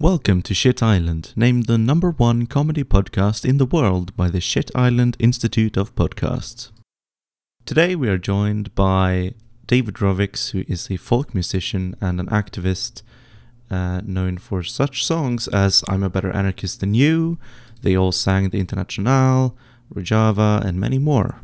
Welcome to Shit Island, named the number one comedy podcast in the world by the Shit Island Institute of Podcasts. Today we are joined by David Rovics, who is a folk musician and an activist uh, known for such songs as I'm a Better Anarchist Than You, They All Sang the Internationale, Rojava, and many more.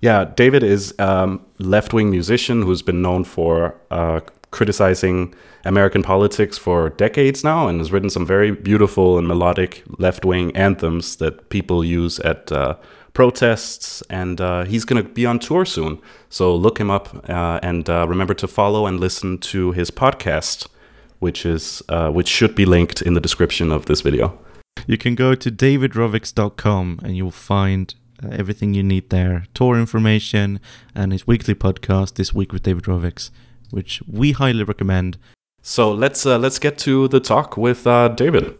Yeah, David is a um, left wing musician who's been known for uh, criticizing American politics for decades now and has written some very beautiful and melodic left wing anthems that people use at uh, protests. And uh, he's going to be on tour soon. So look him up uh, and uh, remember to follow and listen to his podcast, which, is, uh, which should be linked in the description of this video. You can go to davidrovics.com and you'll find uh, everything you need there tour information and his weekly podcast, This Week with David Rovics, which we highly recommend. So let's uh, let's get to the talk with uh, David.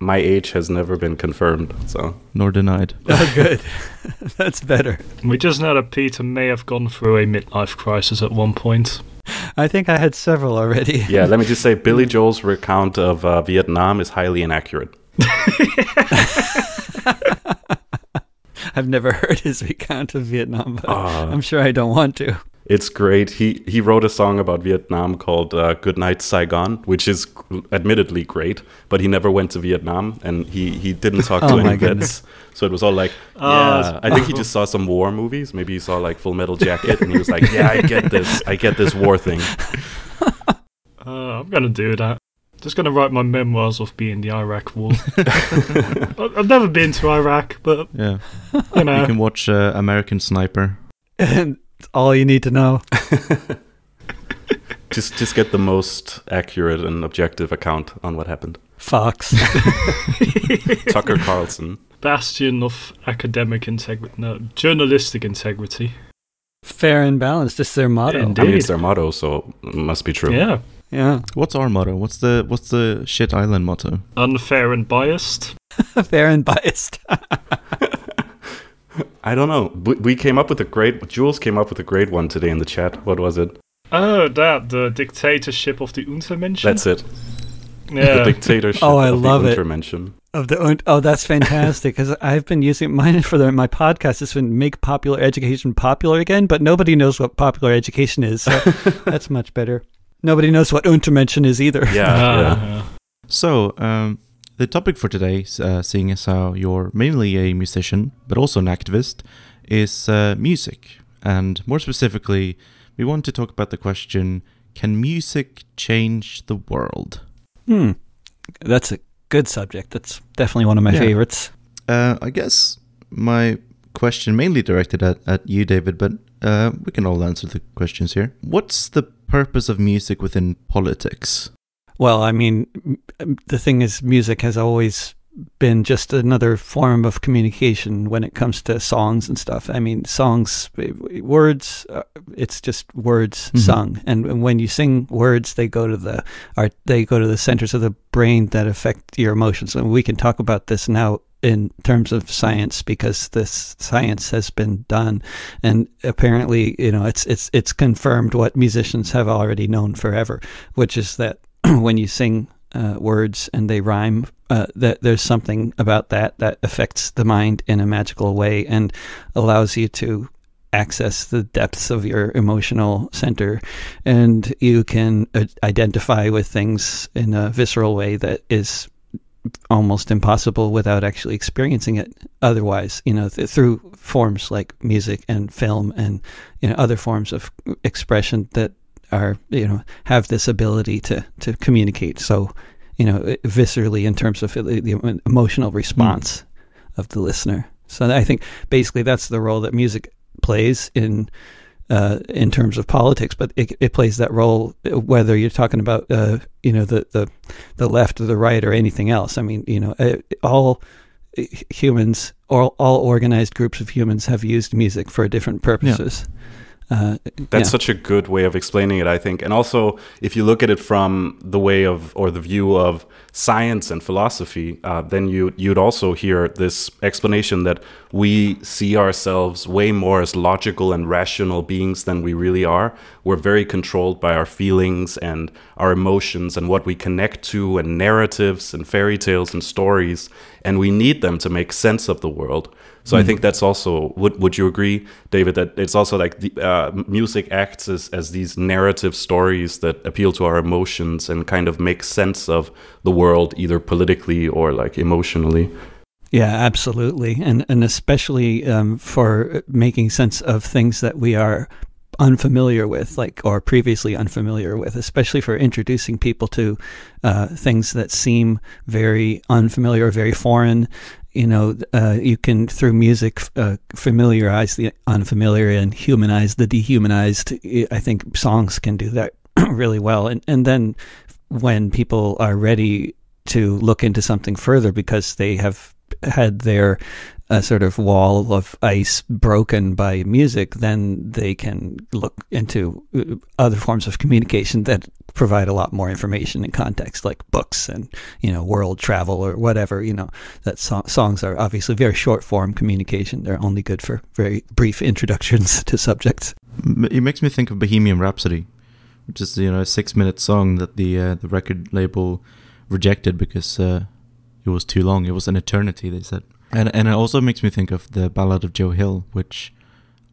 My age has never been confirmed, so Nor denied. Oh, good. That's better. We just know that Peter may have gone through a midlife crisis at one point. I think I had several already. yeah. Let me just say, Billy Joel's recount of uh, Vietnam is highly inaccurate. I've never heard his recount of Vietnam, but Ah. I'm sure I don't want to. It's great. He he wrote a song about Vietnam called uh, "Good Night Saigon," which is admittedly great. But he never went to Vietnam, and he he didn't talk to Oh my any goodness. vets. So it was all like, Oh, yeah. I think he just saw some war movies. Maybe he saw like Full Metal Jacket, and he was like, yeah, I get this. I get this war thing. Uh, I'm gonna do that. Just gonna write my memoirs of being the Iraq War. I- I've never been to Iraq, but Yeah. you know, You can watch uh, American Sniper. And it's all you need to know. just just get the most accurate and objective account on what happened. Fox. Tucker Carlson. bastion of academic integrity, no, journalistic integrity. Fair and balanced. It's their motto. I mean, it's their motto, so it must be true. Yeah, Yeah. What's our motto? What's the what's the Shit Island motto? unfair and biased. Fair and biased. I don't know. We, we came up with a great. Jules came up with a great one today in the chat. What was it? Oh, that the dictatorship of the Untermenschen. That's it. Yeah. The yeah. dictatorship. Oh, I of love the it. Untermenschen. of the oh, that's fantastic because I've been using mine for the, my podcast. It's been make popular education popular again, but nobody knows what popular education is. So that's much better. Nobody knows what Untermenschen is either. Yeah, Ah, yeah. yeah. So, um, the topic for today, uh, seeing as how you're mainly a musician but also an activist, is uh, music. And more specifically, we want to talk about the question can music change the world? Hmm. That's a good subject. That's definitely one of my Yeah. favorites. Uh, I guess my question mainly directed at, at you, David, but uh, we can all answer the questions here. What's the purpose of music within politics? Well, I mean, the thing is, music has always been just another form of communication when it comes to songs and stuff. I mean, songs, words, uh, it's just words Mhm. sung, and and when you sing words, they go to the art, they go to the centers of the brain that affect your emotions. And we can talk about this now in terms of science because this science has been done. And apparently you know it's it's it's confirmed what musicians have already known forever which is that when you sing uh, words and they rhyme, uh, that there's something about that that affects the mind in a magical way and allows you to access the depths of your emotional center, and you can uh, identify with things in a visceral way that is almost impossible without actually experiencing it otherwise you know th- through forms like music and film and you know other forms of expression that are you know have this ability to to communicate so you know viscerally in terms of uh, the, the um, emotional response hmm. of the listener. So i think basically that's the role that music plays in uh, in terms of politics, but it, it plays that role whether you're talking about uh, you know the, the the left or the right or anything else. I mean, you know, uh, all humans or all organized groups of humans have used music for different purposes. Uh, That's yeah. such a good way of explaining it, I think. And also, if you look at it from the way of or the view of science and philosophy, uh, then you you'd also hear this explanation that we see ourselves way more as logical and rational beings than we really are. We're very controlled by our feelings and our emotions and what we connect to, and narratives and fairy tales and stories, and we need them to make sense of the world. So I think that's also would would you agree, David, that it's also like the uh, music acts as as these narrative stories that appeal to our emotions and kind of make sense of the world either politically or like emotionally. Yeah, absolutely, and and especially um, for making sense of things that we are unfamiliar with, like or previously unfamiliar with, especially for introducing people to uh, things that seem very unfamiliar or very foreign. You know, uh, you can through music uh, familiarize the unfamiliar and humanize the dehumanized. I think songs can do that really well, and and then when people are ready to look into something further because they have had their uh, sort of wall of ice broken by music, then they can look into uh, other forms of communication that provide a lot more information and context, like books and you know world travel or whatever. You know that so- songs are obviously very short form communication; they're only good for very brief introductions to subjects. It makes me think of Bohemian Rhapsody, which is you know a six minute song that the uh, the record label rejected because uh, it was too long. It was an eternity, they said. And and it also makes me think of the Ballad of Joe Hill, which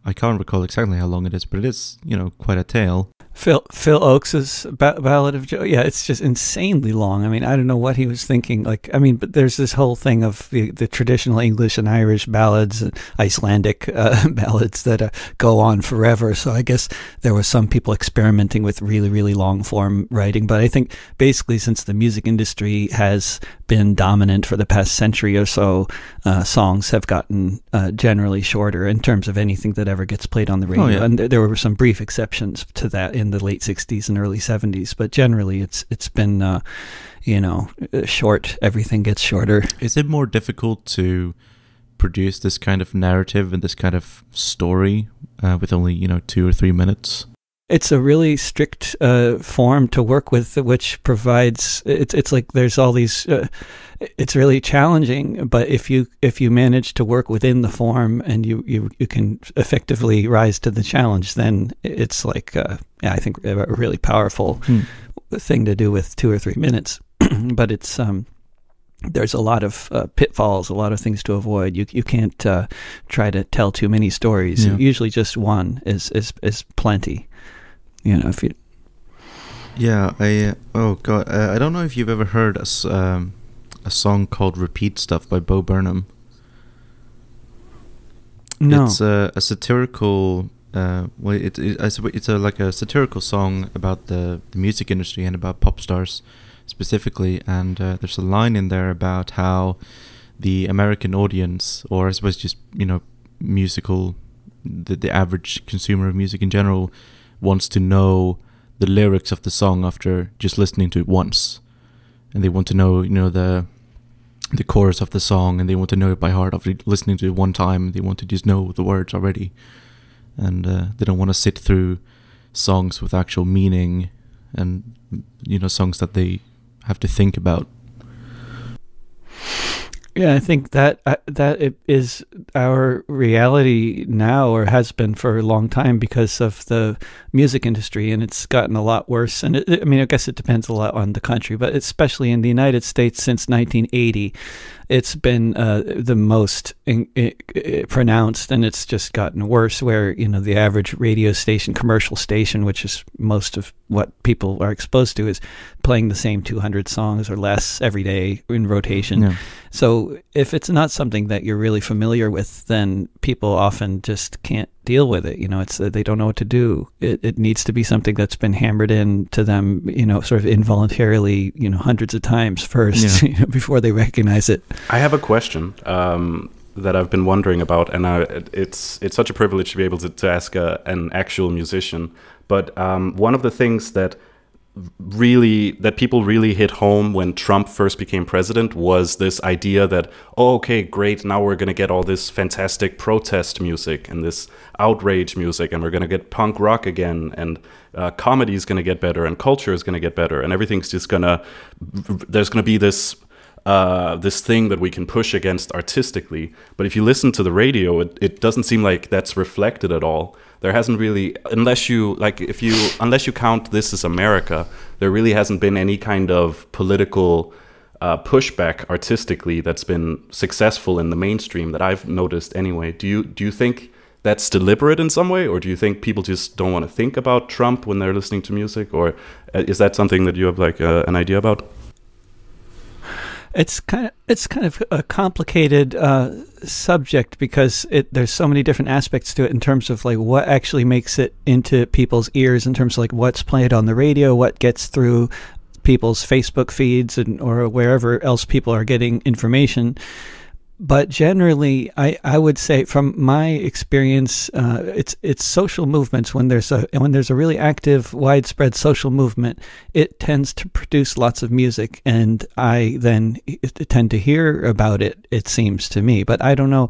I can't recall exactly how long it is, but it is you know quite a tale. Phil Phil Ochs's ba- Ballad of Joe. Yeah, it's just insanely long. I mean, I don't know what he was thinking. Like, I mean, but there's this whole thing of the, the traditional English and Irish ballads, and Icelandic uh, ballads that uh, go on forever. So I guess there were some people experimenting with really, really long form writing. But I think basically, since the music industry has been dominant for the past century or so, uh, songs have gotten uh, generally shorter in terms of anything that ever gets played on the radio. Oh, yeah. And th- there were some brief exceptions to that in the late '60s and early '70s, but generally, it's it's been uh, you know uh, short. Everything gets shorter. Is it more difficult to produce this kind of narrative and this kind of story uh, with only you know two or three minutes? It's a really strict uh, form to work with, which provides it's it's like there's all these. Uh, it's really challenging, but if you if you manage to work within the form and you you, you can effectively rise to the challenge, then it's like uh, yeah, I think a really powerful thing to do with two or three minutes. but it's um, there's a lot of uh, pitfalls, a lot of things to avoid. You you can't uh, try to tell too many stories. Yeah. Usually, just one is is is plenty. You know, if you Yeah, I oh god, uh, I don't know if you've ever heard a, um, a song called "Repeat Stuff" by Bo Burnham. no, It's a, a satirical. Uh, well, it, it, I supp- it's a like a satirical song about the, the music industry and about pop stars specifically. And uh, there's a line in there about how the American audience, or I suppose just you know, musical, the the average consumer of music in general, wants to know the lyrics of the song after just listening to it once, and they want to know you know the the chorus of the song and they want to know it by heart after listening to it one time they want to just know the words already and uh, they don't want to sit through songs with actual meaning and you know songs that they have to think about Yeah, I think that uh, that is our reality now, or has been for a long time, because of the music industry, and it's gotten a lot worse. And it, I mean, I guess it depends a lot on the country, but especially in the United States since 1980, it's been uh, the most in, i i pronounced, and it's just gotten worse. Where you know the average radio station, commercial station, which is most of what people are exposed to, is playing the same 200 songs or less every day in rotation. Yeah. So if it's not something that you're really familiar with, then people often just can't deal with it. You know, it's uh, they don't know what to do. It, it needs to be something that's been hammered in to them, you know, sort of involuntarily, you know, hundreds of times first Yeah. you know, before they recognize it. I have a question um, that I've been wondering about, and I, it's it's such a privilege to be able to, to ask a, an actual musician. But um, one of the things that really that people really hit home when Trump first became president was this idea that oh okay great now we're going to get all this fantastic protest music and this outrage music and we're going to get punk rock again and uh, comedy is going to get better and culture is going to get better and everything's just going to there's going to be this uh, this thing that we can push against artistically. But if you listen to the radio, it, it doesn't seem like that's reflected at all. There hasn't really, unless you like, if you unless you count this as America, there really hasn't been any kind of political uh, pushback artistically that's been successful in the mainstream that I've noticed anyway. Do you do you think that's deliberate in some way, or do you think people just don't want to think about Trump when they're listening to music, or uh, is that something that you have like uh, an idea about? It's kind of it's kind of a complicated uh, subject because it, there's so many different aspects to it in terms of like what actually makes it into people's ears in terms of like what's played on the radio, what gets through people's Facebook feeds and or wherever else people are getting information but generally, I, I would say from my experience, uh, it's it's social movements when there's a when there's a really active, widespread social movement, it tends to produce lots of music, and I then tend to hear about it. It seems to me, but I don't know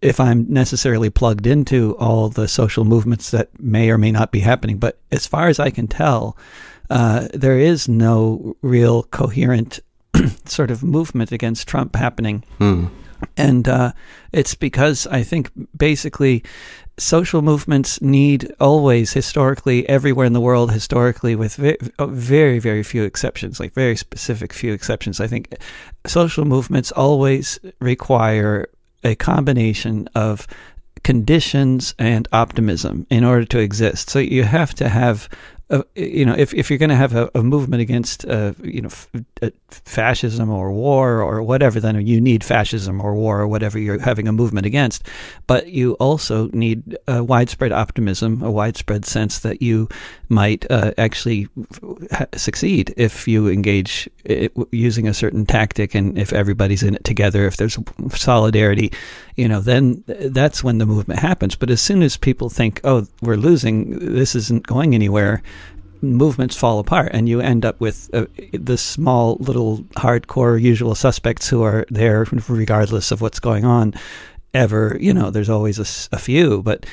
if I'm necessarily plugged into all the social movements that may or may not be happening. But as far as I can tell, uh, there is no real coherent sort of movement against Trump happening. Hmm. And uh, it's because I think basically social movements need always historically everywhere in the world historically with uh, very very few exceptions like very specific few exceptions i think social movements always require a combination of conditions and optimism in order to exist so you have to have uh, you know, if, if you're going to have a, a, movement against, uh, you know, uh, fascism or war or whatever, then you need fascism or war or whatever you're having a movement against. But you also need a widespread optimism, a widespread sense that you might uh, actually ha- succeed if you engage using a certain tactic and if everybody's in it together, if there's solidarity, you know, then that's when the movement happens. But as soon as people think, oh, we're losing, this isn't going anywhere, movements fall apart and you end up with uh, the small little hardcore usual suspects who are there regardless of what's going on ever you know there's always a, a few but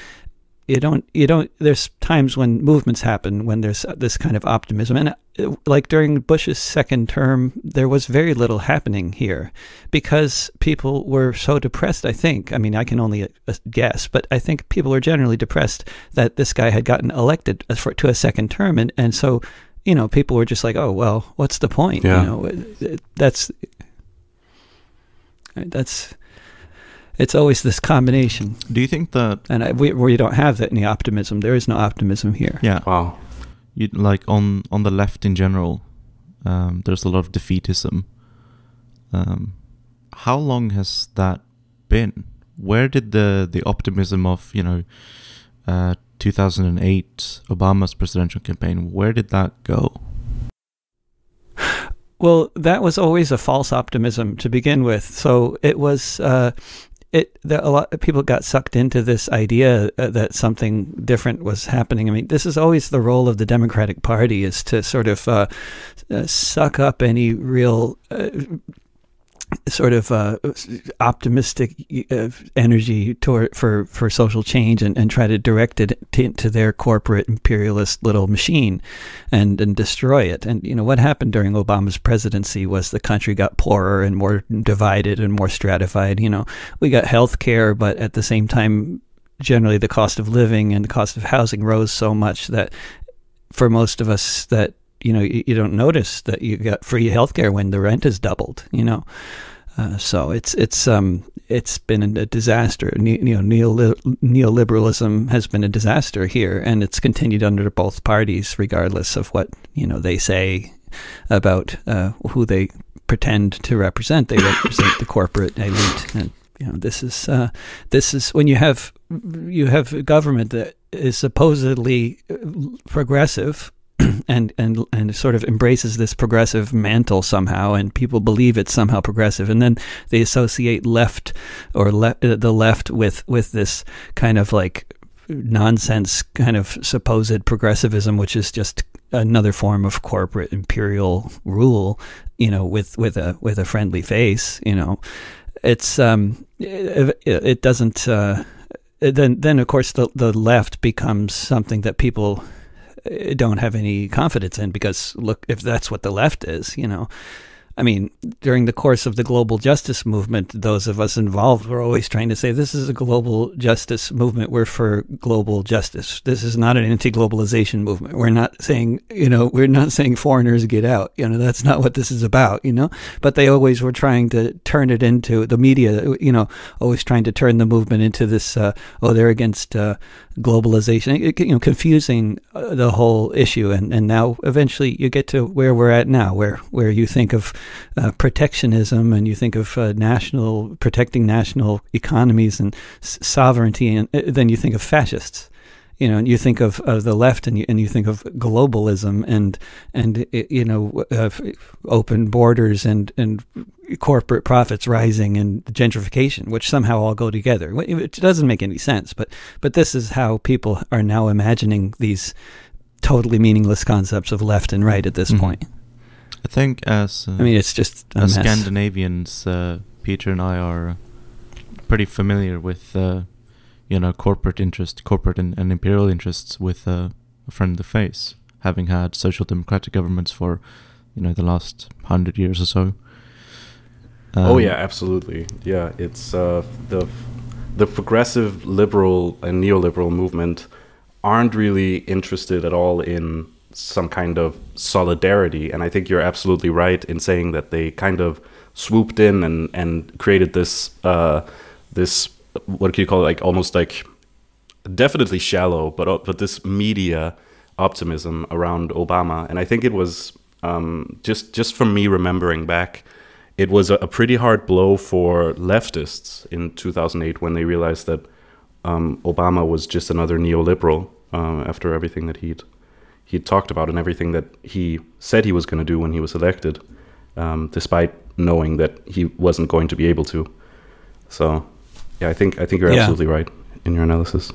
you don't you don't there's times when movements happen when there's this kind of optimism. And uh, like during Bush's second term there was very little happening here because people were so depressed I think. I mean I can only uh, guess but I think people were generally depressed that this guy had gotten elected for, to a second term. And and so you know people were just like oh well what's the point? Yeah. you know that's that's it's always this combination. Do you think that? And I, we we don't have that any optimism. There is no optimism here. Yeah. Wow. You like on on the left in general. Um, there's a lot of defeatism. Um, how long has that been? Where did the the optimism of you know, uh, 2008 Obama's presidential campaign? Where did that go? Well, that was always a false optimism to begin with. So it was uh, it a lot of people got sucked into this idea uh, that something different was happening. I mean, this is always the role of the Democratic Party is to sort of uh, uh, suck up any real uh, sort of uh, optimistic uh, energy toward, for for social change and, and try to direct it to, to, their corporate imperialist little machine and and destroy it. And you know what happened during Obama's presidency was the country got poorer and more divided and more stratified. You know, we got health care, but at the same time generally the cost of living and the cost of housing rose so much that for most of us that you know you, don't notice that you got free healthcare when the rent is doubled. You know, uh, so it's it's um it's been a disaster. Ne- you know, neoliberalism has been a disaster here, and it's continued under both parties, regardless of what you know they say about uh, who they pretend to represent. They represent the corporate elite, and you know this is uh, this is when you have you have a government that is supposedly uh, progressive and and and sort of embraces this progressive mantle somehow, and people believe it's somehow progressive, and then they associate left or le- uh, the left with with this kind of like nonsense kind of supposed progressivism, which is just another form of corporate imperial rule, you know, with with a with a friendly face, you know, it's um, it, it doesn't. Uh, then then of course the the left becomes something that people don't have any confidence in because look if that's what the left is, you know I mean, during the course of the global justice movement, those of us involved were always trying to say this is a global justice movement. We're for global justice. This is not an anti-globalization movement. We're not saying, you know, we're not saying foreigners get out. You know, that's not what this is about. You know, but they always were trying to turn it into the media. You know, always trying to turn the movement into this. Uh, oh, they're against uh, globalization. It, you know, confusing uh, the whole issue. And and now eventually you get to where we're at now, where where you think of uh, protectionism and you think of uh, national protecting national economies and s- sovereignty, and uh, then you think of fascists. You know, and you think of, of the left, and you, and you think of globalism, and and you know, uh, open borders, and and corporate profits rising, and gentrification, which somehow all go together. It doesn't make any sense, but but this is how people are now imagining these totally meaningless concepts of left and right at this mm-hmm. point. I think as uh, I mean, it's just as mess. Scandinavians, uh, Peter and I are pretty familiar with uh, you know corporate interest, corporate and, and imperial interests with uh, a friend of the face, having had social democratic governments for you know the last hundred years or so. Um, oh yeah, absolutely. Yeah, it's uh, the the progressive liberal and neoliberal movement aren't really interested at all in some kind of solidarity. And I think you're absolutely right in saying that they kind of swooped in and, and created this uh, this what do you call it like almost like definitely shallow but uh, but this media optimism around Obama. And I think it was um, just just from me remembering back. It was a, a pretty hard blow for leftists in 2008 when they realized that um, Obama was just another neoliberal uh, after everything that he'd he talked about and everything that he said he was going to do when he was elected, um, despite knowing that he wasn't going to be able to. So, yeah, I think I think you're yeah. absolutely right in your analysis.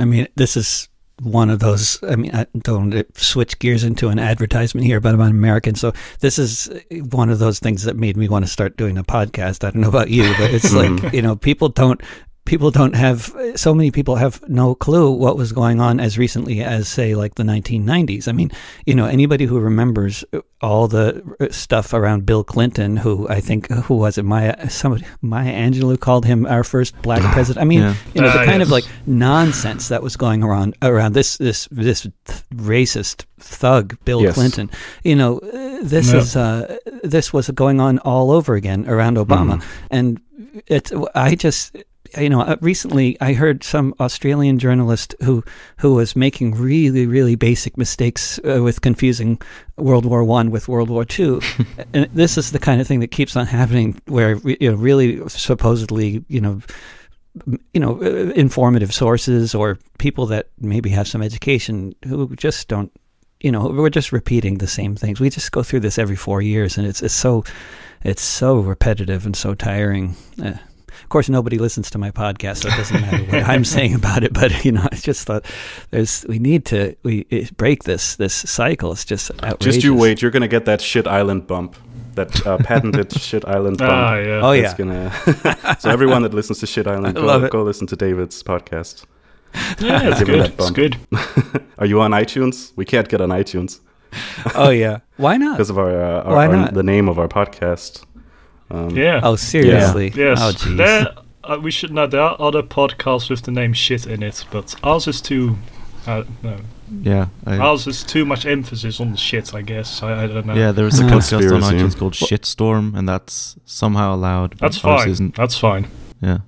I mean, this is one of those. I mean, I don't switch gears into an advertisement here, but I'm an American, so this is one of those things that made me want to start doing a podcast. I don't know about you, but it's like you know, people don't people don't have so many people have no clue what was going on as recently as say like the 1990s i mean you know anybody who remembers all the stuff around bill clinton who i think who was it maya somebody maya angelou called him our first black president i mean yeah. you know the uh, kind yes. of like nonsense that was going around around this this this racist thug bill yes. clinton you know this is uh, this was going on all over again around obama mm. and it's i just you know, uh, recently I heard some Australian journalist who who was making really really basic mistakes uh, with confusing World War One with World War Two, and this is the kind of thing that keeps on happening, where you know, really supposedly, you know. You know, uh, informative sources or people that maybe have some education who just don't you know we're just repeating the same things we just go through this every four years and it's it's so it's so repetitive and so tiring uh, of course, nobody listens to my podcast, so it doesn't matter what I'm saying about it. But you know, I just thought there's we need to we break this this cycle. It's just outrageous. Just you wait, you're gonna get that shit island bump. That uh, patented shit island bump. Ah, yeah. Oh yeah. Gonna so everyone that listens to shit island, go, go listen to David's podcast. Yeah, it's good. It's good. Are you on iTunes? We can't get on iTunes. oh yeah, why not? Because of our, uh, our, why not? Our, the name of our podcast. Um, yeah. Oh, seriously? Yeah. Yes. Oh, jeez. There, uh, we should know there are other podcasts with the name shit in it, but ours is too. Uh, no. Yeah. I, ours is too much emphasis on the shit, I guess. I, I don't know. Yeah, there is a podcast on iTunes called Shitstorm, and that's somehow allowed. That's fine. Isn't. That's fine. Yeah.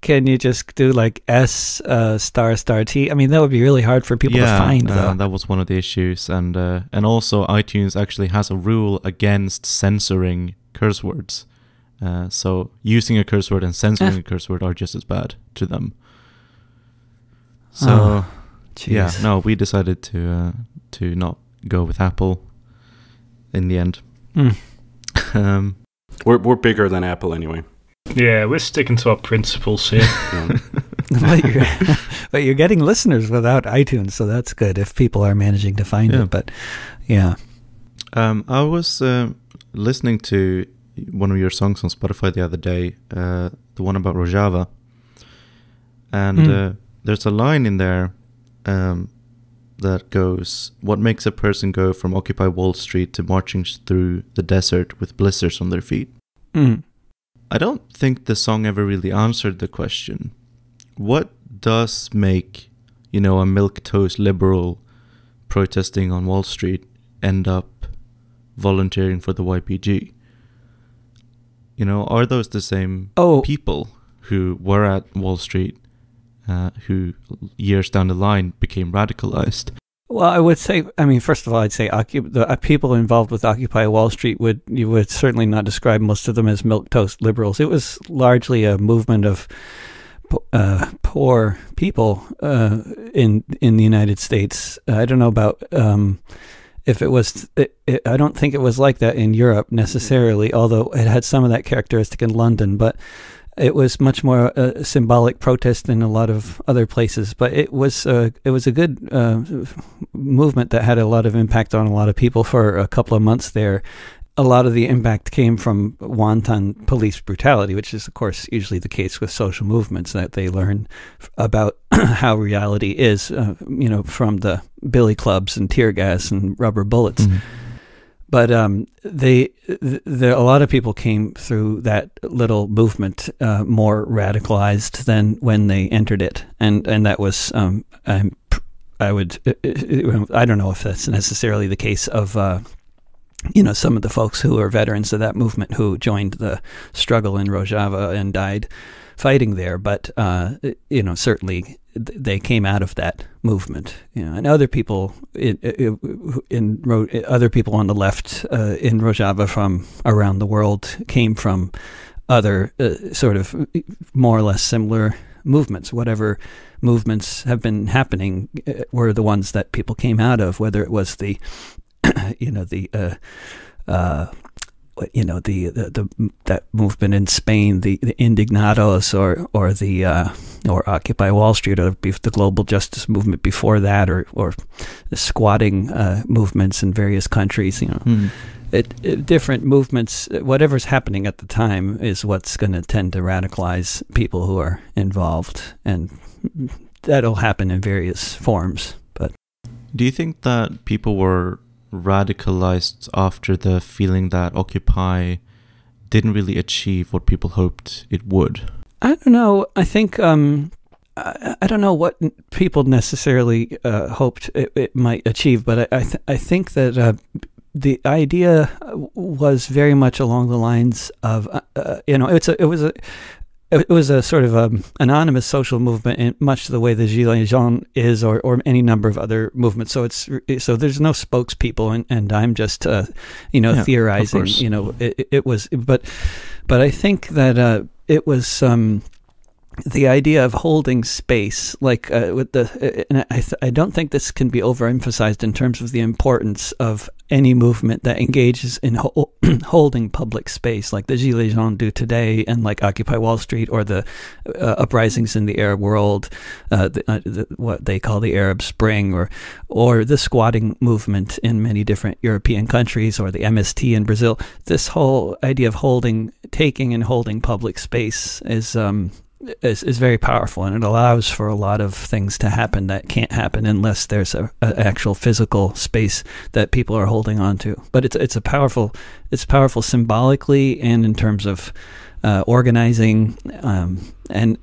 can you just do like S uh, star star T? I mean, that would be really hard for people yeah, to find. Uh, that was one of the issues, and uh, and also iTunes actually has a rule against censoring curse words. Uh, so using a curse word and censoring a curse word are just as bad to them. So oh, yeah, no, we decided to uh, to not go with Apple in the end. Mm. um, we're we're bigger than Apple anyway. Yeah, we're sticking to our principles here. but, you're, but you're getting listeners without iTunes, so that's good if people are managing to find Yeah. it. But yeah, Um, I was uh, listening to one of your songs on Spotify the other day, uh, the one about Rojava, and Mm. uh, there's a line in there um, that goes, "What makes a person go from Occupy Wall Street to marching through the desert with blisters on their feet?" Mm. I don't think the song ever really answered the question. What does make, you know, a milk toast liberal protesting on Wall Street end up volunteering for the YPG? You know, are those the same Oh. people who were at Wall Street, uh, who years down the line became radicalized? Well, I would say, I mean, first of all, I'd say occup- the uh, people involved with Occupy Wall Street would you would certainly not describe most of them as milk toast liberals. It was largely a movement of uh, poor people uh, in in the United States. I don't know about um, if it was. It, it, I don't think it was like that in Europe necessarily, although it had some of that characteristic in London, but. It was much more a symbolic protest in a lot of other places, but it was uh, it was a good uh, movement that had a lot of impact on a lot of people for a couple of months there. A lot of the impact came from wanton police brutality, which is, of course, usually the case with social movements that they learn about how reality is, uh, you know, from the billy clubs and tear gas and rubber bullets. But um, they, th- there, a lot of people came through that little movement uh, more radicalized than when they entered it, and and that was um, I'm, I would uh, uh, I don't know if that's necessarily the case of uh, you know some of the folks who are veterans of that movement who joined the struggle in Rojava and died fighting there, but uh, you know certainly th- they came out of that movement. You know, and other people in, in, Ro- other people on the left uh, in Rojava from around the world came from other uh, sort of more or less similar movements. Whatever movements have been happening uh, were the ones that people came out of. Whether it was the you know the uh, uh, you know the, the the that movement in Spain, the, the Indignados, or or the uh, or Occupy Wall Street, or the global justice movement before that, or or the squatting uh, movements in various countries. You know, Hmm. it, it, different movements, whatever's happening at the time, is what's going to tend to radicalize people who are involved, and that'll happen in various forms. But Do you think that people were radicalized after the feeling that Occupy didn't really achieve what people hoped it would? I don't know. I think um, I, I don't know what people necessarily uh, hoped it, it might achieve, but I I, th- I think that uh, the idea was very much along the lines of uh, uh, you know it's a it was a it was a sort of um anonymous social movement in much the way the Gilets jaunes is, or, or any number of other movements. So it's so there's no spokespeople, and, and I'm just uh, you know Yeah, theorizing. You know, it, it was, but but I think that uh, it was um, the idea of holding space, like uh, with the, and I, th- I don't think this can be overemphasized in terms of the importance of any movement that engages in ho- holding public space, like the Gilets jaunes do today, and like Occupy Wall Street or the uh, uprisings in the Arab world, uh, the, uh, the, what they call the Arab Spring, or or the squatting movement in many different European countries, or the MST in Brazil. This whole idea of holding, taking, and holding public space is. Um, is, is very powerful and it allows for a lot of things to happen that can't happen unless there's a, a actual physical space that people are holding on to. But it's it's a powerful it's powerful symbolically and in terms of uh, organizing um, and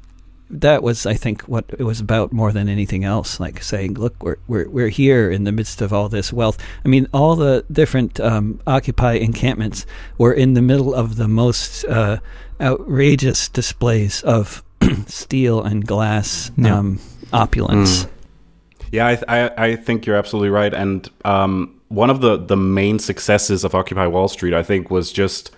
that was I think what it was about more than anything else. Like saying, look, we're we're we're here in the midst of all this wealth. I mean, all the different um, Occupy encampments were in the middle of the most uh, outrageous displays of steel and glass Yeah. um, opulence. Yeah, I, th- I, I think you're absolutely right. And um, one of the, the main successes of Occupy Wall Street, I think, was just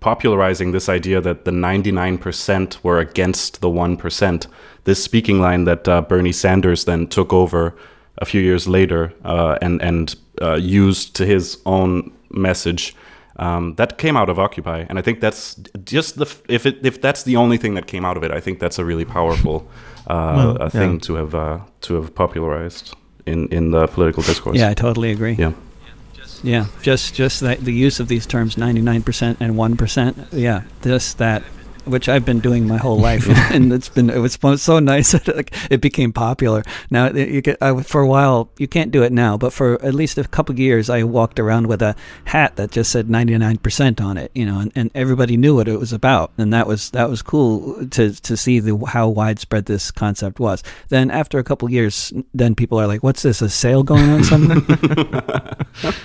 popularizing this idea that the 99% were against the 1%. This speaking line that uh, Bernie Sanders then took over a few years later uh, and, and uh, used to his own message. Um, that came out of Occupy, and I think that's just the if it if that's the only thing that came out of it, I think that's a really powerful uh, Well, a thing to have uh, to have popularized in in the political discourse. Yeah, I totally agree. yeah. Yeah, just just that the use of these terms, ninety nine percent and one percent. Yeah, just that, which I've been doing my whole life, and it's been it was so- so nice that like, it became popular. Now you get I, for a while you can't do it now, but for at least a couple of years I walked around with a hat that just said ninety nine percent on it, you know, and, and everybody knew what it was about, and that was that was cool to to see the how widespread this concept was. Then after a couple of years, then people are like, "What's this? A sale going on something?"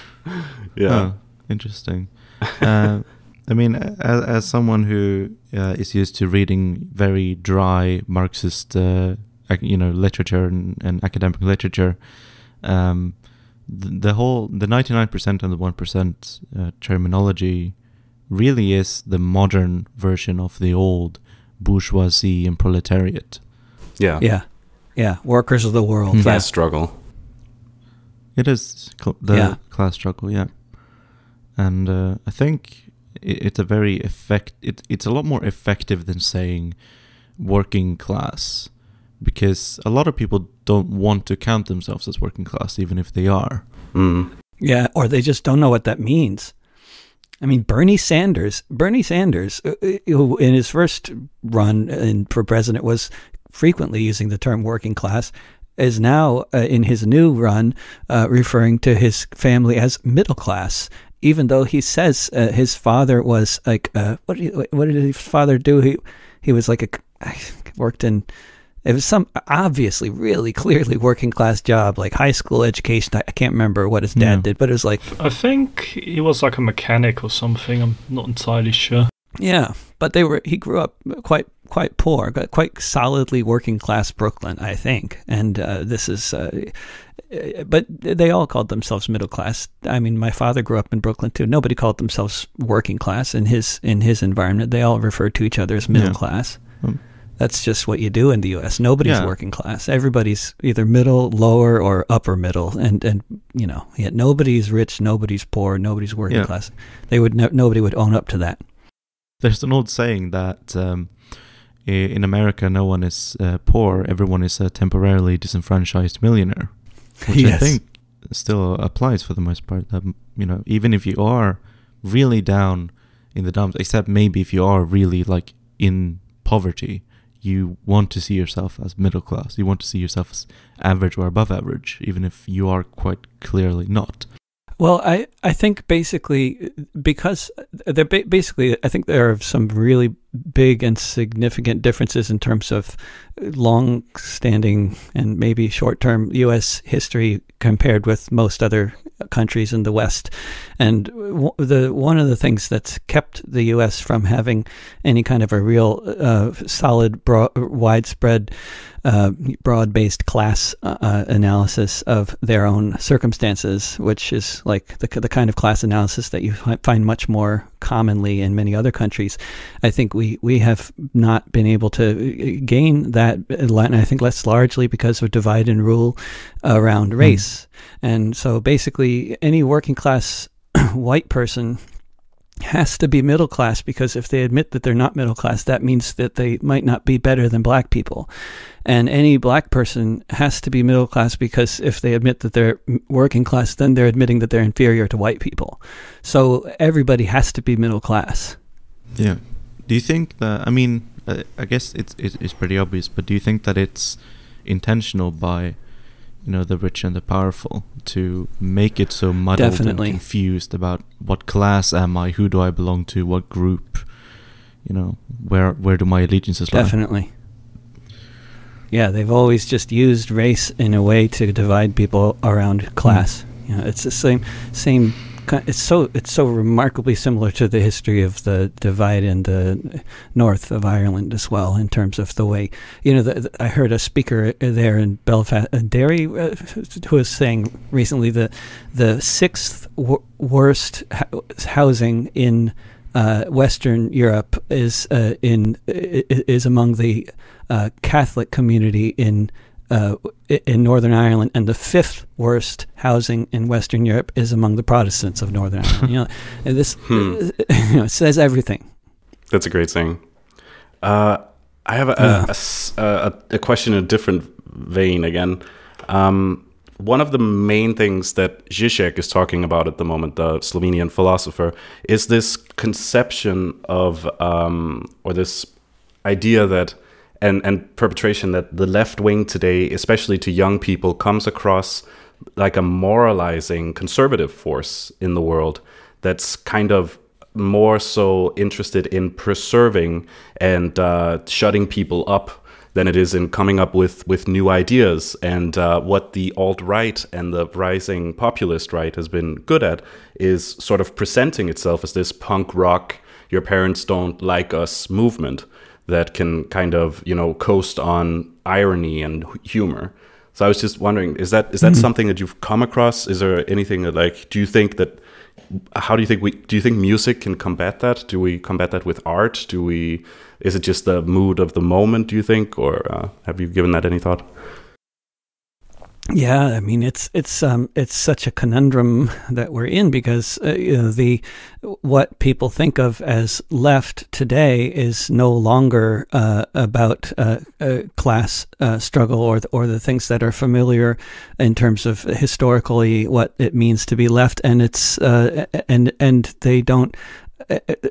Yeah. Oh, interesting. uh, I mean, as, as someone who uh, is used to reading very dry Marxist, uh, you know, literature and, and academic literature, um, the, the whole the ninety nine percent and the one percent uh, terminology really is the modern version of the old bourgeoisie and proletariat. yeah. Yeah. Yeah. Workers of the world. Mhm. Class Yeah. struggle. It is cl- the Yeah. class struggle, yeah, and uh, I think i it's a very effect. It, it's a lot more effective than saying working class, because a lot of people don't want to count themselves as working class, even if they are. Mm. Yeah. Or they just don't know what that means. I mean, Bernie Sanders, Bernie Sanders, uh, uh, who in his first run in, for president was frequently using the term working class, is now uh, in his new run uh, referring to his family as middle class. Even though he says uh, his father was like, uh, what did he, what did his father do? He he was like a worked in. It was some obviously really clearly working class job, like high school education. I, I can't remember what his dad Yeah. did, but it was like I think he was like a mechanic or something. I'm not entirely sure. Yeah, but they were. He grew up quite quite poor, got quite solidly working class Brooklyn, I think. And uh, this is, uh, but they all called themselves middle class. I mean, my father grew up in Brooklyn too. Nobody called themselves working class in his in his environment. They all referred to each other as middle Yeah. class. Um, That's just what you do in the U.S. Nobody's Yeah. working class. Everybody's either middle, lower, or upper middle, and and you know, yet nobody's rich, nobody's poor, nobody's working Yeah. class. They would no, nobody would own up to that. There's an old saying that um, in America, no one is uh, poor; everyone is a temporarily disenfranchised millionaire. which I think still applies for the most part. That you know, even if you are really down in the dumps, except maybe if you are really like in poverty, you want to see yourself as middle class. You want to see yourself as average or above average, even if you are quite clearly not. Well, I, I think basically because they're ba- basically I think there are some really big and significant differences in terms of long-standing and maybe short-term U.S. history compared with most other countries in the West, and the one of the things that's kept the U.S. from having any kind of a real uh, solid, broad, widespread uh, broad-based class uh, uh, analysis of their own circumstances, which is like the, the kind of class analysis that you find much more commonly in many other countries. I think we, we have not been able to uh, gain that, and I think that's largely because of divide and rule around race. And so basically, any working class white person has to be middle class because if they admit that they're not middle class, that means that they might not be better than black people. And any black person has to be middle class because if they admit that they're working class, then they're admitting that they're inferior to white people. So everybody has to be middle class. Yeah. Do you think that? I mean, uh, I guess it's it's it's pretty obvious, but do you think that it's intentional by, you know, the rich and the powerful to make it so muddled Definitely. and confused about what class am I, who do I belong to, what group, you know, where where do my allegiances lie? Definitely. Yeah, they've always just used race in a way to divide people around class. Mm. You know, it's the same same. It's so it's so remarkably similar to the history of the divide in the north of Ireland as well, in terms of the way you know. The, the- I heard a speaker there in Belfast, uh, Derry, uh, who was saying recently the the sixth w- worst ho- housing in uh, Western Europe is uh, in is among the uh, Catholic community in uh, in Northern Ireland, and the fifth worst housing in Western Europe is among the Protestants of Northern Ireland. you know, this Hmm. you know, says everything. That's a great thing. Uh, I have a, Yeah. a a- a question in a different vein again. Um, one of the main things that Zizek is talking about at the moment, the Slovenian philosopher, is this conception of, um, or this idea that, and, and perpetration that the left wing today, especially to young people, comes across like a moralizing conservative force in the world that's kind of more so interested in preserving and uh, shutting people up than it is in coming up with, with new ideas. And uh, what the alt right and the rising populist right has been good at is sort of presenting itself as this punk rock, your parents don't like us movement that can kind of, you know, coast on irony and humor. So I was just wondering, is that is that something that you've come across? Is there anything that like, do you think that how do you think we do you think music can combat that? Do we combat that with art? Do we is it just the mood of the moment do you think? Or uh, have you given that any thought Yeah, I mean it's it's um it's such a conundrum that we're in because uh, you know the what people think of as left today is no longer uh, about uh, uh, class uh, struggle or the, or the things that are familiar in terms of historically what it means to be left, and it's uh, and and they don't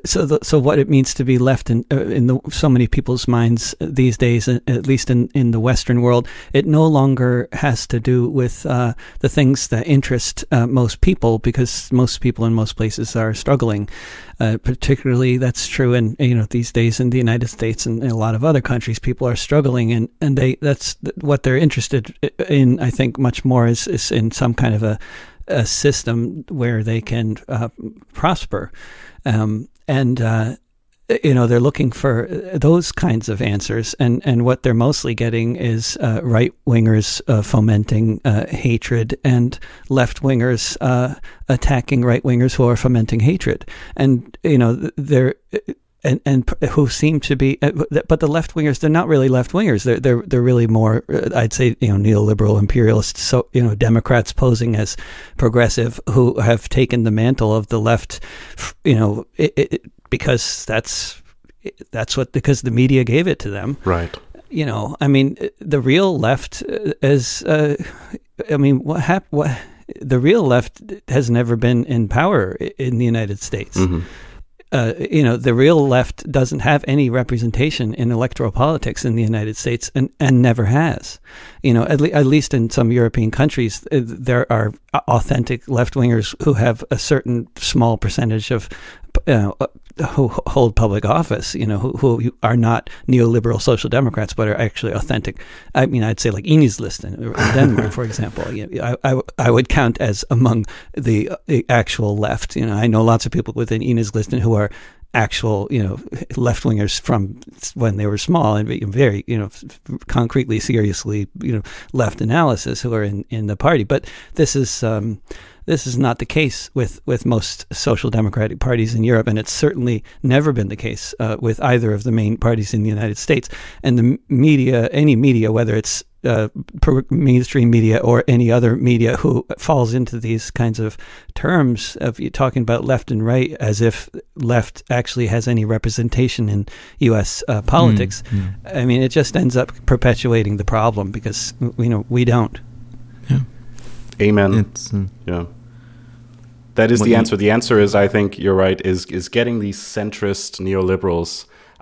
so the, so what it means to be left in uh, in the, so many people's minds these days, uh, at least in, in the Western world, it no longer has to do with uh, the things that interest uh, most people because most people in most places are struggling. Uh, particularly, that's true in you know these days in the United States and a lot of other countries. People are struggling, and, and they that's what they're interested in. I think much more is, is in some kind of a a system where they can uh, prosper. Um, and uh, you know they're looking for those kinds of answers, and and what they're mostly getting is uh, right wingers uh, fomenting uh, hatred and left wingers uh, attacking right wingers who are fomenting hatred, and you know they're and and who seem to be, uh, but the left wingers they're not really left wingers. They're they're they're really more, uh, I'd say, you know, neoliberal imperialists. So you know, Democrats posing as progressive who have taken the mantle of the left, you know, it, it, because that's that's what because the media gave it to them. right You know, I mean, the real left is, uh, I mean, what hap- what the real left has never been in power in the United States hmm uh, you know, the real left doesn't have any representation in electoral politics in the United States and, and never has. You know, at, le- at least in some European countries, uh, there are authentic left wingers who have a certain small percentage of, uh, who hold public office, you know, who, who are not neoliberal social democrats, but are actually authentic. I mean, I'd say like Enhedslisten in Denmark, for example. You know, I, I, I would count as among the, the actual left. You know, I know lots of people within Enhedslisten who are actual, you know, left wingers from when they were small and very, you know, concretely, seriously, you know, left analysis who are in, in the party. But this is um, this is not the case with, with most social democratic parties in Europe, and it's certainly never been the case uh, with either of the main parties in the United States. And the media, any media, whether it's uh, mainstream media or any other media who falls into these kinds of terms of you talking about left and right as if left actually has any representation in U.S. Uh, politics. Mm, I mean, it just ends up perpetuating the problem because you know we don't. amen It's uh, yeah that is the answer the answer is i think you're right is is getting these centrist neoliberals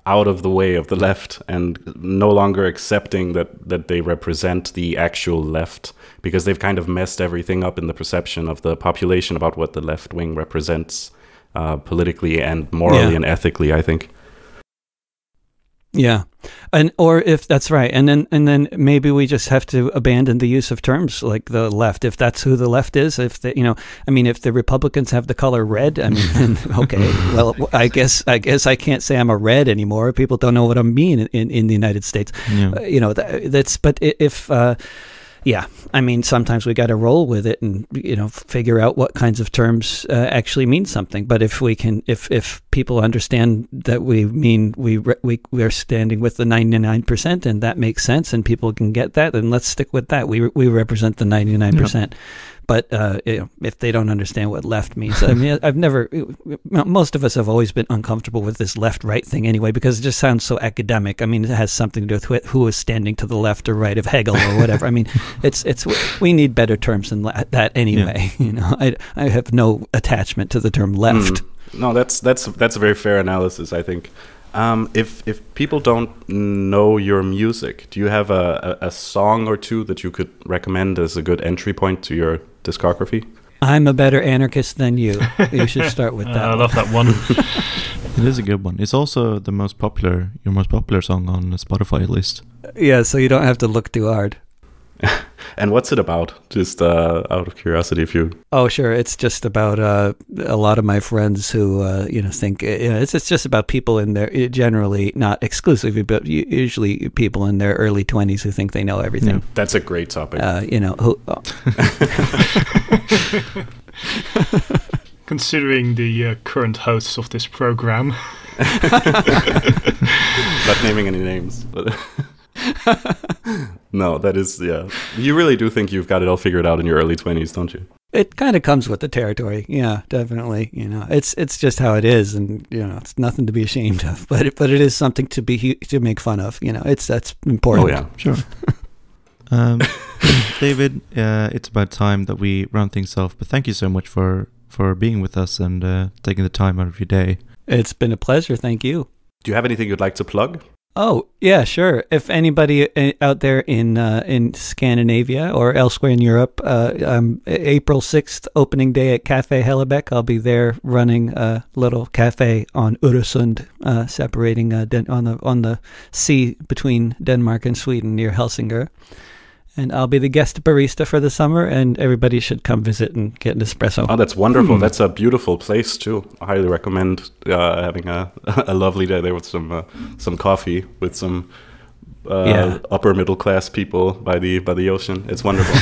out of the way of the left and no longer accepting that that they represent the actual left because they've kind of messed everything up in the perception of the population about what the left wing represents uh, politically and morally Yeah. and ethically i think Yeah, and or if that's right, and then and then maybe we just have to abandon the use of terms like the left, if that's who the left is. If the you know, I mean, if the Republicans have the color red, I mean, then, okay, well, I guess I guess I can't say I'm a red anymore. People don't know what I mean in, in, in the United States. yeah. Uh, you know, that, that's but if. Uh, Yeah, I mean, sometimes we got to roll with it and you know figure out what kinds of terms uh, actually mean something. But if we can, if if people understand that we mean we we we are standing with the ninety nine percent and that makes sense and people can get that, then let's stick with that. We we represent the ninety nine percent. But uh, if they don't understand what left means, I mean, I've never. Most of us have always been uncomfortable with this left-right thing anyway, because it just sounds so academic. I mean, it has something to do with who is standing to the left or right of Hegel or whatever. I mean, it's it's we need better terms than that anyway. Yeah. You know, I I have no attachment to the term left. Mm. No, that's that's that's a very fair analysis. I think. Um, if if people don't know your music, do you have a, a, a, song or two that you could recommend as a good entry point to your discography? I'm a better anarchist than you. You should start with that. Uh, I love that one. it is a good one. It's also the most popular, your most popular song on the Spotify list. Yeah, so you don't have to look too hard. and what's it about? Just uh, out of curiosity, if you. Oh, sure. It's just about uh, a lot of my friends who, uh, you know, think uh, you know, it's it's just about people in their generally not exclusively, but usually people in their early twenties who think they know everything. Yeah, that's a great topic. Uh, you know who. Oh. Considering the uh, current hosts of this program. not naming any names, but. no, that is yeah. You really do think you've got it all figured out in your early twenties, don't you? It kind of comes with the territory. Yeah, definitely. You know, it's it's just how it is, and you know, it's nothing to be ashamed of. But it, but it is something to be to make fun of. You know, it's that's important. Oh yeah, sure. um, David, uh, it's about time that we round things off. But thank you so much for for being with us and uh, taking the time out of your day. It's been a pleasure. Thank you. Do you have anything you'd like to plug? Oh yeah, sure. If anybody uh, out there in uh, in Scandinavia or elsewhere in Europe, uh, um, April sixth, opening day at Cafe Hellebæk, I'll be there running a little cafe on Öresund, uh, separating uh, on the on the sea between Denmark and Sweden near Helsingør and I'll be the guest barista for the summer, and everybody should come visit and get an espresso. Oh, that's wonderful. Hmm. That's a beautiful place too. I highly recommend uh, having a, a lovely day there with some uh, some coffee with some uh, yeah. upper middle class people by the by the ocean. It's wonderful.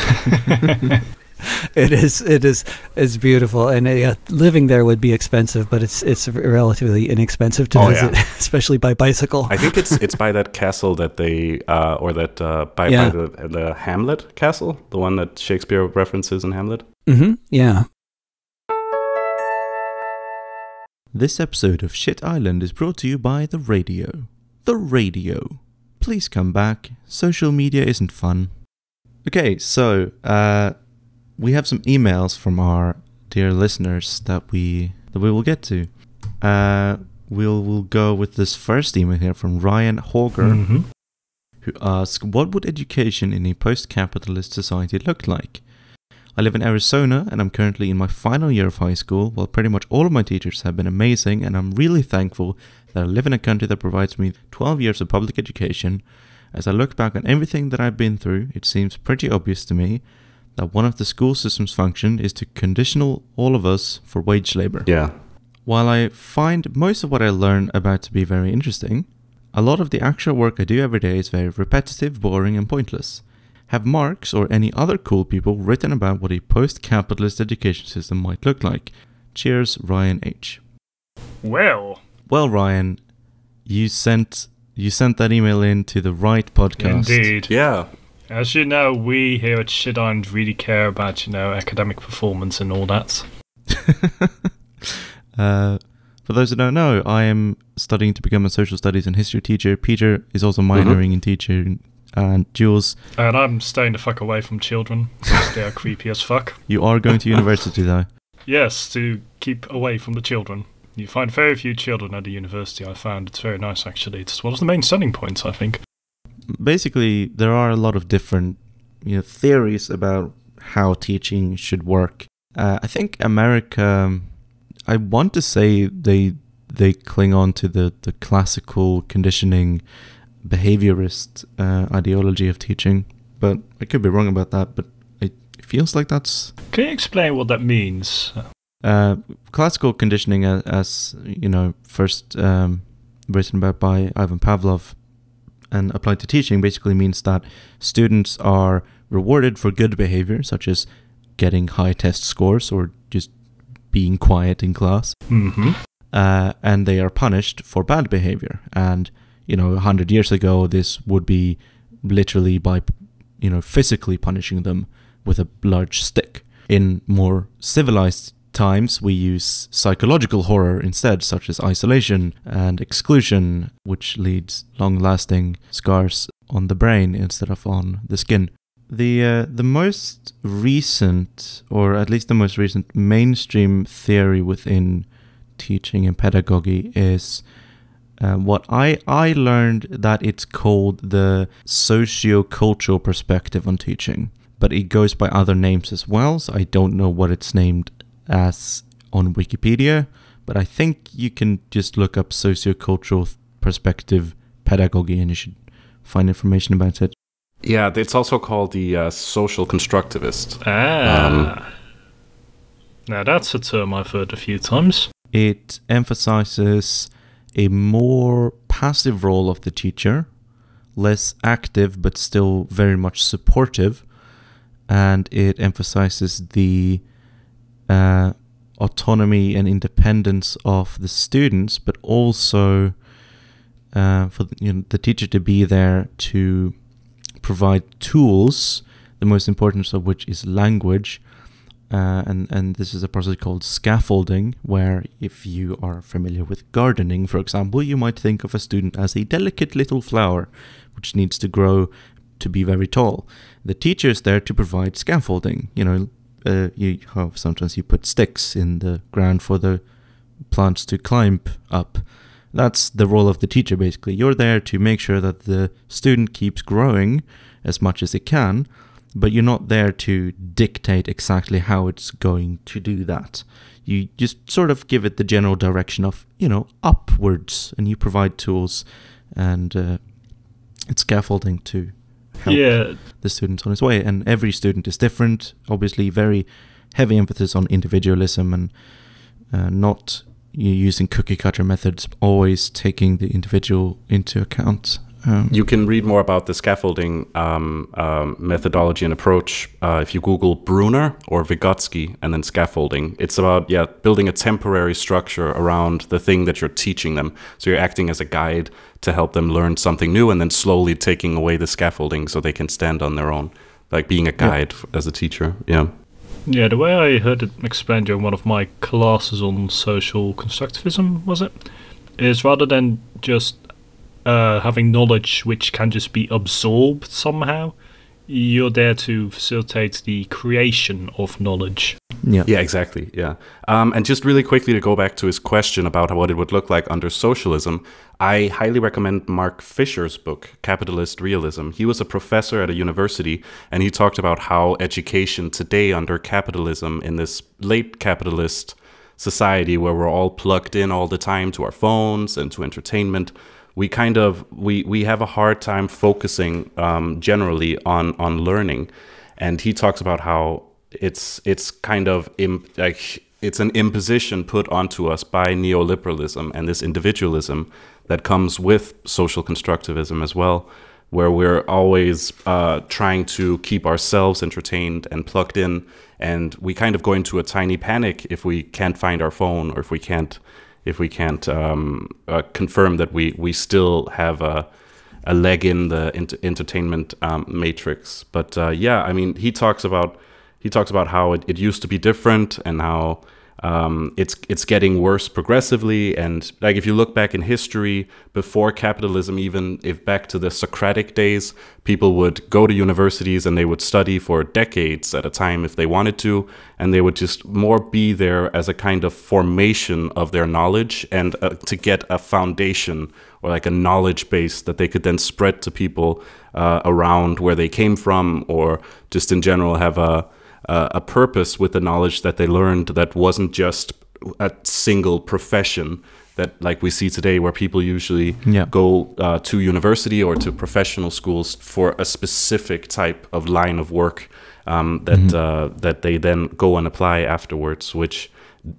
it is it is it's beautiful and uh, living there would be expensive but it's it's relatively inexpensive to oh, visit yeah. especially by bicycle i think it's it's by that castle that they uh, or that uh, by, yeah. by the, the hamlet castle the one that shakespeare references in hamlet mm-hmm yeah this episode of shit island is brought to you by the radio the radio please come back social media isn't fun okay so uh we have some emails from our dear listeners that we that we will get to. Uh, we'll we'll go with this first email here from Ryan Hauger, mm-hmm. who asks, "What would education in a post-capitalist society look like?" I live in Arizona and I'm currently in my final year of high school. While pretty much all of my teachers have been amazing, and I'm really thankful that I live in a country that provides me 12 years of public education. As I look back on everything that I've been through, it seems pretty obvious to me that one of the school system's function is to conditional all of us for wage labor. Yeah. While I find most of what I learn about to be very interesting, a lot of the actual work I do every day is very repetitive, boring, and pointless. Have Marx or any other cool people written about what a post capitalist education system might look like? Cheers, Ryan H. Well. Well, Ryan, you sent you sent that email in to the right podcast. Indeed. Yeah. As you know, we here at Shit Island really care about, you know, academic performance and all that. uh, for those who don't know, I am studying to become a social studies and history teacher. Peter is also mm-hmm. minoring mm-hmm. in teaching. And Jules. And I'm staying the fuck away from children they are creepy as fuck. You are going to university, though? Yes, to keep away from the children. You find very few children at the university, I found. It's very nice, actually. It's one of the main selling points, I think basically there are a lot of different you know theories about how teaching should work. Uh, I think America. I want to say they they cling on to the the classical conditioning behaviorist uh, ideology of teaching, but I could be wrong about that. But it feels like that's. Can you explain what that means? Uh, classical conditioning, as, as, you know, first um, written about by Ivan Pavlov, and applied to teaching basically means that students are rewarded for good behavior, such as getting high test scores or just being quiet in class, hmm uh, and they are punished for bad behavior. And you know, a hundred years ago, this would be literally by you know physically punishing them with a large stick. In more civilized times, we use psychological horror instead, such as isolation and exclusion, which leads long-lasting scars on the brain instead of on the skin. The uh, the most recent, or at least the most recent mainstream theory within teaching and pedagogy is uh, what I I learned that it's called the socio-cultural perspective on teaching, but it goes by other names as well. So I don't know what it's named as on Wikipedia, but I think you can just look up socio-cultural perspective pedagogy and you should find information about it. Yeah, it's also called the uh, social constructivist. Ah. Um, now that's a term I've heard a few times. It emphasizes a more passive role of the teacher, less active but still very much supportive, and it emphasizes the uh, autonomy and independence of the students, but also uh, for you know, the teacher to be there to provide tools, the most important of which is language. Uh, and, and this is a process called scaffolding, where if you are familiar with gardening, for example, you might think of a student as a delicate little flower which needs to grow to be very tall. The teacher is there to provide scaffolding. You know, uh, you have sometimes you put sticks in the ground for the plants to climb up. That's the role of the teacher basically. You're there to make sure that the student keeps growing as much as it can, but you're not there to dictate exactly how it's going to do that. You just sort of give it the general direction of, you know, upwards, and you provide tools and uh, it's scaffolding to help Yeah, the student on his way. And every student is different. Obviously, very heavy emphasis on individualism and uh, not using cookie cutter methods, always taking the individual into account. Um, You can read more about the scaffolding um, um, methodology and approach uh, if you Google Bruner or Vygotsky and then scaffolding. It's about yeah building a temporary structure around the thing that you're teaching them. So you're acting as a guide to help them learn something new, and then slowly taking away the scaffolding so they can stand on their own, like being a guide f- as a teacher. Yeah. yeah. The way I heard it explained during one of my classes on social constructivism was it is rather than just uh, having knowledge which can just be absorbed somehow, you're there to facilitate the creation of knowledge. yeah. Yeah, exactly. Yeah. Um, and just really quickly to go back to his question about what it would look like under socialism, I highly recommend Mark Fisher's book, Capitalist Realism. He was a professor at a university and he talked about how education today under capitalism in this late capitalist society where we're all plugged in all the time to our phones and to entertainment we kind of we we have a hard time focusing um, generally on on learning. And he talks about how it's it's kind of Im- like it's an imposition put onto us by neoliberalism and this individualism that comes with social constructivism as well where we're always uh, trying to keep ourselves entertained and plugged in. And we kind of go into a tiny panic if we can't find our phone or if we can't if we can't um, uh, confirm that we we still have a a leg in the ent- entertainment um, matrix. But uh, yeah, I mean, he talks about he talks about how it, it used to be different and how um, it's it's getting worse progressively. And like if you look back in history, before capitalism, even if back to the Socratic days, people would go to universities and they would study for decades at a time if they wanted to, and they would just more be there as a kind of formation of their knowledge and uh, to get a foundation or like a knowledge base that they could then spread to people uh, around where they came from, or just in general have a a a purpose with the knowledge that they learned that wasn't just a single profession that like we see today where people usually Yeah. go uh, to university or to professional schools for a specific type of line of work um, that uh, that they then go and apply afterwards which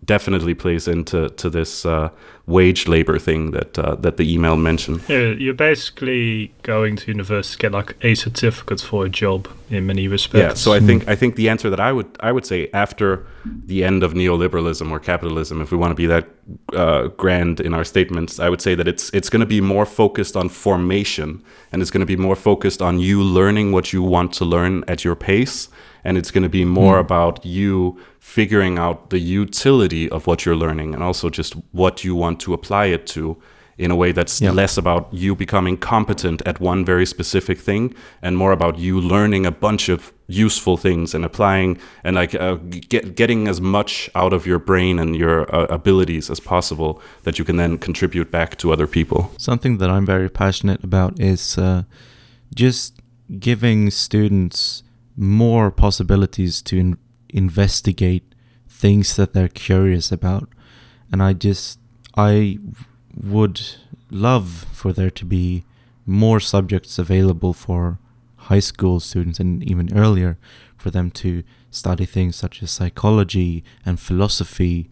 definitely plays into to this uh, wage labor thing that uh, that the email mentioned. Yeah, you're basically going to university to get like a certificate for a job in many respects. Yeah, so I think I think the answer that I would I would say after the end of neoliberalism or capitalism, if we want to be that uh, grand in our statements, I would say that it's it's going to be more focused on formation and it's going to be more focused on you learning what you want to learn at your pace, and it's going to be more about you figuring out the utility of what you're learning and also just what you want to apply it to in a way that's Yeah. less about you becoming competent at one very specific thing and more about you learning a bunch of useful things and applying and like uh, get, getting as much out of your brain and your uh, abilities as possible that you can then contribute back to other people. Something that I'm very passionate about is uh, just giving students more possibilities to in- investigate things that they're curious about. And I just, I would love for there to be more subjects available for high school students and even earlier for them to study things such as psychology and philosophy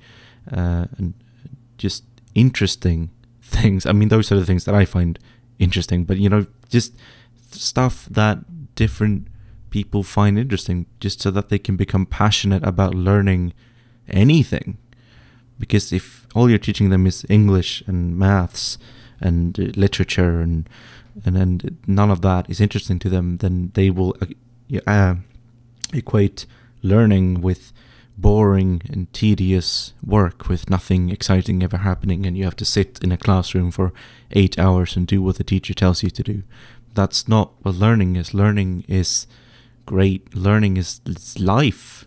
uh, and just interesting things. I mean, those are the things that I find interesting, but you know, just stuff that different people find interesting just so that they can become passionate about learning anything. Because if all you're teaching them is English and maths and uh, literature and and and none of that is interesting to them, then they will uh, uh, equate learning with boring and tedious work with nothing exciting ever happening and you have to sit in a classroom for eight hours and do what the teacher tells you to do. That's not what learning is. Learning is great. Learning is life.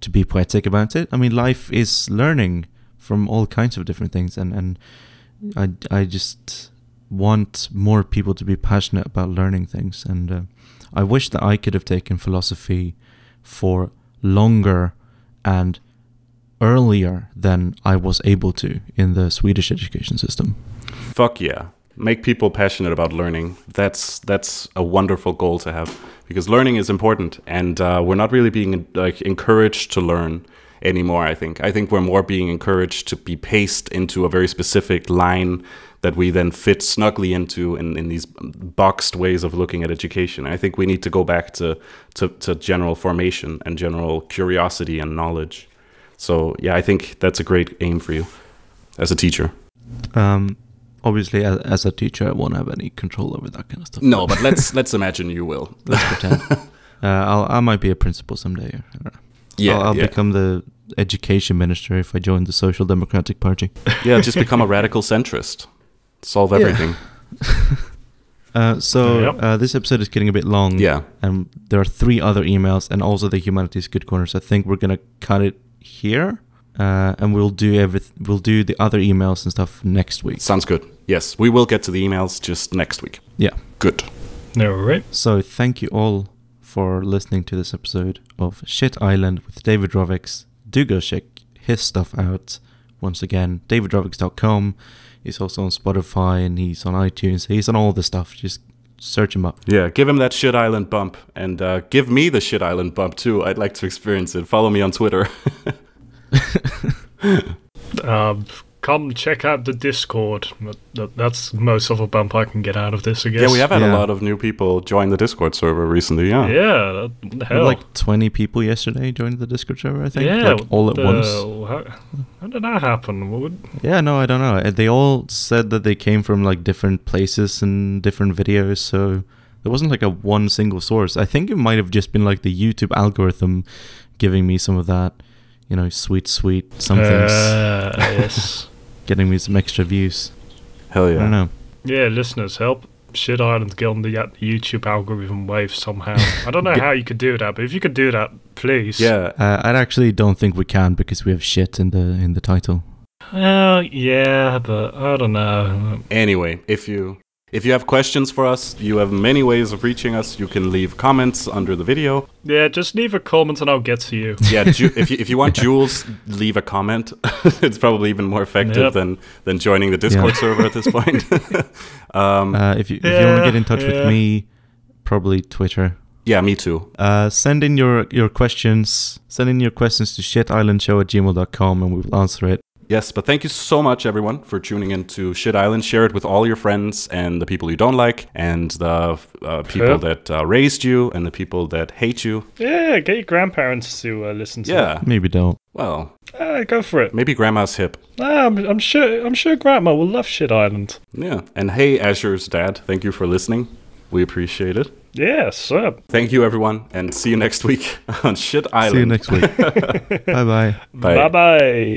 To be poetic about it, I mean, life is learning from all kinds of different things, and and I I just want more people to be passionate about learning things, and uh, I wish that I could have taken philosophy for longer and earlier than I was able to in the Swedish education system. Fuck yeah. Make people passionate about learning. That's that's a wonderful goal to have because learning is important, and uh, we're not really being like encouraged to learn anymore. I think. I think we're more being encouraged to be paced into a very specific line that we then fit snugly into in, in these boxed ways of looking at education. I think we need to go back to, to, to general formation and general curiosity and knowledge. So yeah, I think that's a great aim for you as a teacher. Um, obviously, as, as a teacher, I won't have any control over that kind of stuff. No, but let's let's imagine you will. let's pretend. uh, I'll, I might be a principal someday. I. Yeah, I'll, I'll yeah. become the education minister if I join the Social Democratic Party. yeah, just become a radical centrist. Solve Yeah. everything. Uh, so Yep. uh, this episode is getting a bit long. Yeah. And there are three other emails and also the humanities good corners. I think we're gonna cut it here, uh, and we'll do everything. We'll do the other emails and stuff next week. Sounds good. Yes, we will get to the emails just next week. Yeah. Good. No, right? So thank you all for listening to this episode of Shit Island with David Rovics. Do go check his stuff out. Once again, davidrovics.com. He's also on Spotify and he's on iTunes. He's on all the stuff. Just search him up. Yeah, give him that shit island bump, and uh, give me the shit island bump too. I'd like to experience it. Follow me on Twitter. Um, come check out the Discord. That- that- That's most of a bump I can get out of this, I guess. yeah, we have had Yeah. a lot of new people join the Discord server recently. Yeah. Yeah, that- what the We had hell. Like 20 people yesterday joined the Discord server, I think. yeah, like all at the- once. How, how did that happen? What would, Yeah, no, I don't know. Uh, They all said that they came from like different places and different videos, so there wasn't like a one single source. I think it might have just been like the YouTube algorithm giving me some of that, you know, sweet, sweet somethings, Uh, yes. getting me some extra views. Hell yeah. I don't know. Yeah, listeners, help Shit Island get on the uh, YouTube algorithm wave somehow. I don't know how you could do that, but if you could do that, please. Yeah. Uh, I actually don't think we can because we have shit in the in the title. Well, yeah, but I don't know. Anyway, if you if you have questions for us, you have many ways of reaching us. You can leave comments under the video. Yeah, just leave a comment and I'll get to you. Yeah, Ju- if you if you want Jules, leave a comment. it's probably even more effective Yep. than than joining the Discord server at this point. um, Uh, if you if you want to get in touch yeah. with me, probably Twitter. Yeah, me too. Uh, send in your, your questions. Send in your questions to shitislandshow at gmail.com and we will answer it. Yes, but thank you so much, everyone, for tuning in to Shit Island. Share it with all your friends and the people you don't like, and the uh, people Sure. that uh, raised you, and the people that hate you. Yeah, get your grandparents to uh, listen to Yeah, Maybe don't. well. Uh, go for it. maybe Grandma's hip. Ah, I'm, I'm sure. I'm sure Grandma will love Shit Island. Yeah, and hey, Azure's dad, thank you for listening. We appreciate it. Yeah, sir. Thank you, everyone, and see you next week on Shit Island. See you next week. bye bye. Bye. Bye bye.